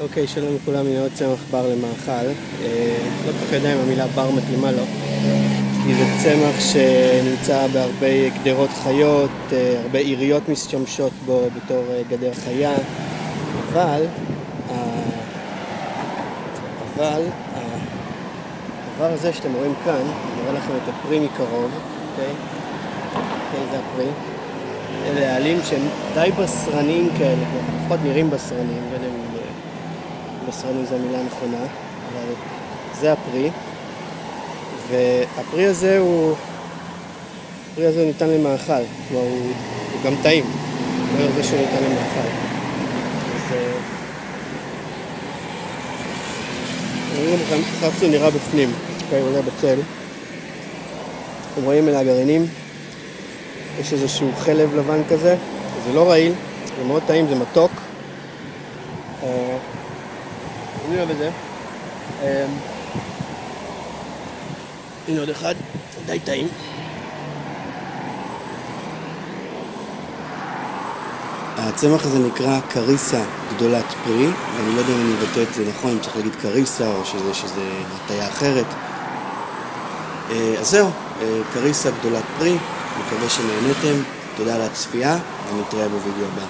אוקיי, שלום לכולם, הנה עוד צמח בר למאכל. אה, לא כל כך יודע אם המילה בר מתאימה לו, כי זה צמח שנמצא בהרבה גדרות חיות, אה, הרבה עיריות משתמשות בו בתור אה, גדר חיה, אבל, אבל, הדבר הזה שאתם רואים כאן, אני אראה לכם את הפרי מקרוב, אוקיי? אוקיי, זה הפרי. אלה העלים שהם די בשרניים כאלה, לפחות נראים בשרניים, לא בשרני זו המילה הנכונה, אבל זה הפרי. והפרי הזה הוא... הפרי הזה ניתן למאכל, כלומר הוא, הוא גם טעים, מעבר לזה שהוא ניתן למאכל. אז... אגיד לכם איך זה נראה בפנים, אוקיי, עולה בצל. אתם רואים אלה הגרעינים, יש איזשהו חלב לבן כזה, זה לא רעיל, זה מאוד טעים, זה מתוק. אני אוהב את זה. הנה עוד אחד, די טעים. הצמח הזה נקרא קריסה גדולת פרי, ואני לא יודע אם אני אבטא את זה נכון, אם צריך להגיד קריסה או שזה, שזה הטיה אחרת. אז זהו, קריסה גדולת פרי, מקווה שנהנתם, תודה על הצפייה, ונתראה בווידאו הבא.